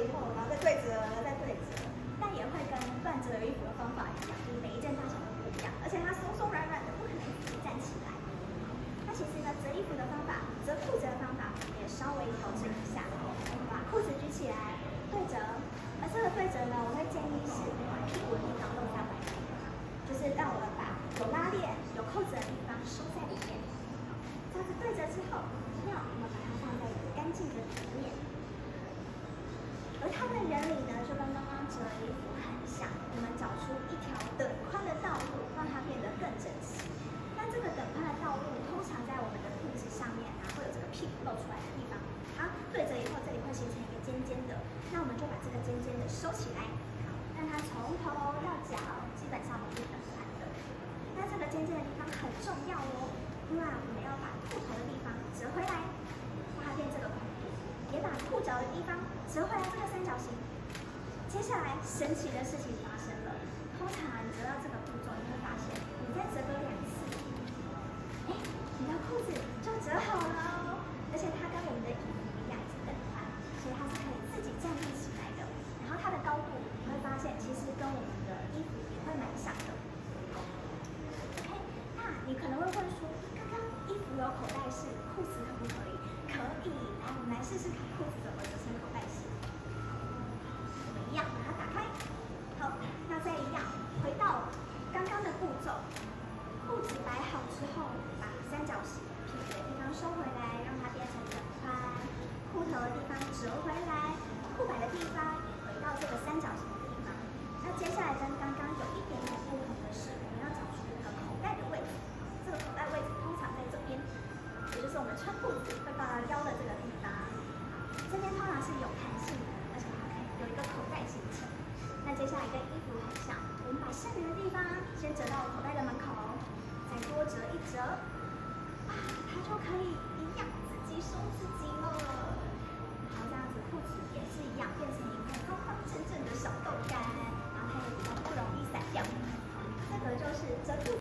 以后，然后再对折，再对折，但也会跟乱折衣服的方法一样，就是每一件大小都不一样，而且它松松软软的，不可能自己站起来。那其实呢，折衣服的方法，折裤子的方法也稍微调整一下，把裤子举起来对折，而这个对折呢，我会建议是把屁股的地方露在外面，就是让我们把有拉链、有扣子的地方收在里面。这样子对折之后，一样我们把它放在一个干净的底面。而它的原理呢，就跟刚刚折衣服很像，我们找出一条等宽的道路，让它变得更整齐。那这个等宽的道路，通常在我们的裤子上面啊，会有这个屁股露出来的地方。好，对折以后，这里会形成一个尖尖的，那我们就把这个尖尖的收起来，好，让它从头到脚基本上都是等宽的。那这个尖尖的地方很重要哦，因为我们要把裤头的地方折回来，让它变这个把裤脚的地方折回来这个三角形。接下来神奇的事情发生了，通常你折到这个步骤，你会发现，你再折个两次，哎，你的裤子就折好了哦。而且它跟我们的衣服一样是等宽，所以它是可以自己站立起来的。然后它的高度，你会发现其实跟我们的衣服也会蛮像的。OK，那你可能会问说，刚刚衣服有口袋试试看裤子怎么折成口袋式。我们一样把它打开。好，那再一样回到刚刚的步骤，裤子摆好之后，把三角形屁股的地方收回来，让它变成等宽；裤头的地方折回来，裤摆的地方回到这个三角形的地方。那接下来跟刚刚有一点点不同的是，我们要找出一个口袋的位置。这个口袋位置通常在这边，也就是我们穿裤子会放到腰的这个地方。这边它呢是有弹性的而且它可以有一个口袋形成那接下来跟衣服很像我们把剩余的地方先折到口袋的门口再多折一折啊它就可以一样自己收自己。